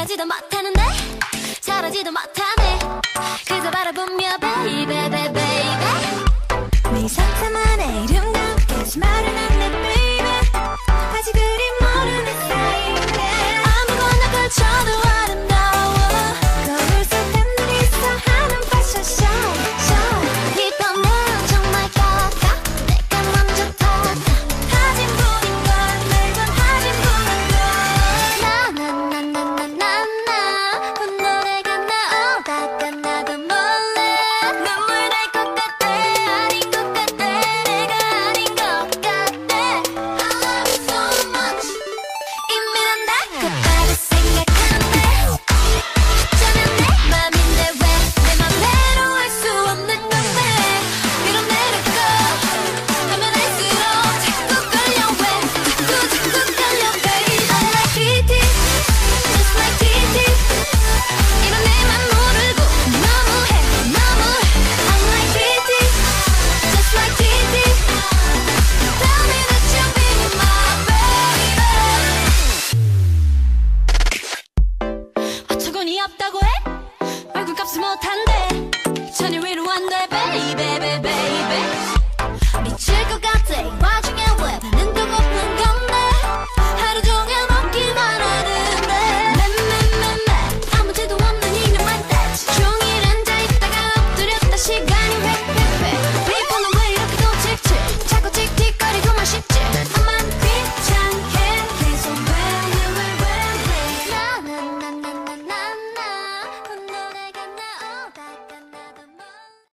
이러지도 못하는데 저러지도 못하네. 그저 바라보며 baby baby baby. 네 이름과 함께 말은 안 저건 이 없다고 해? 얼굴값을 못한대